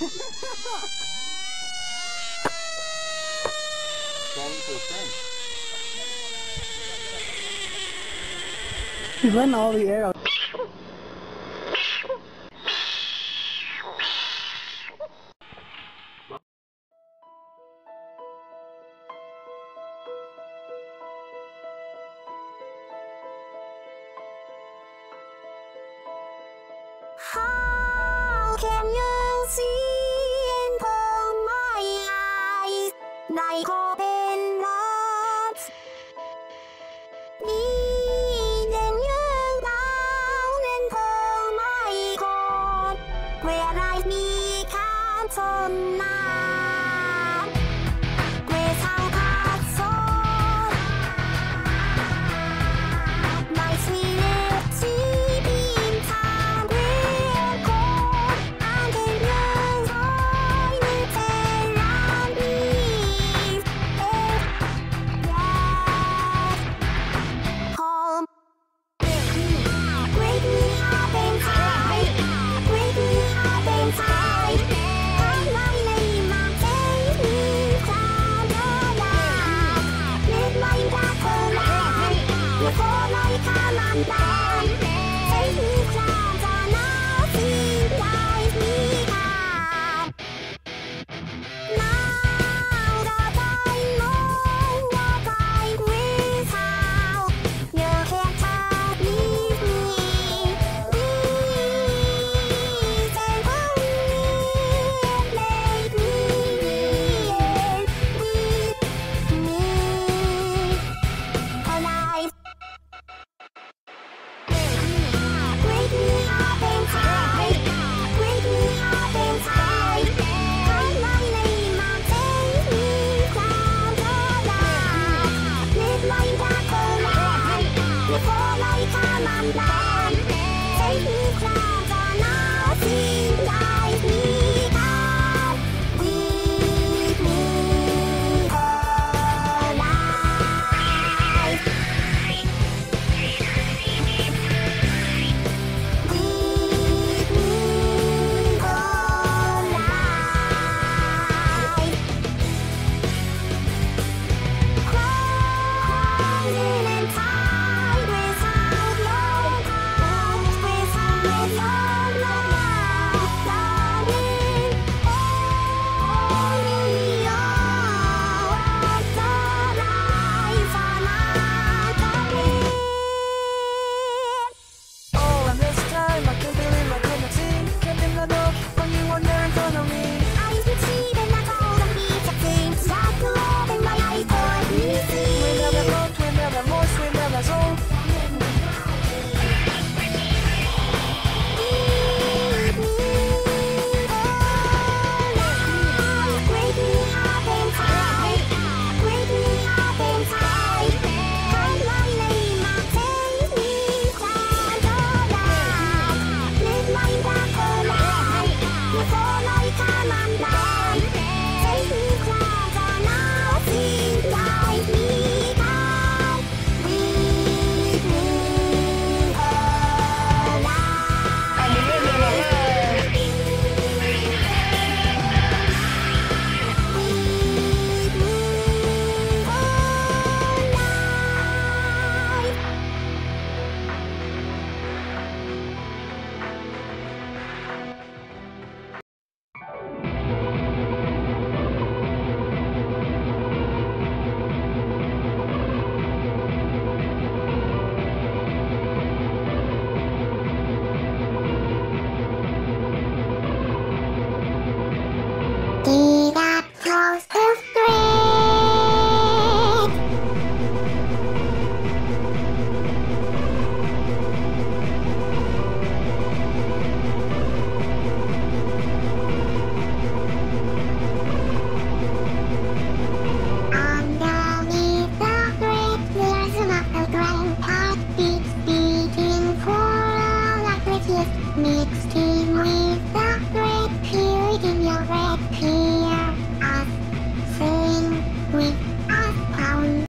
He's letting all the air out. Hi. มีค่าทนนาน Bye. before I come undone. Take me clouds now see finger. is mixing with the red period in your red peer of seeing with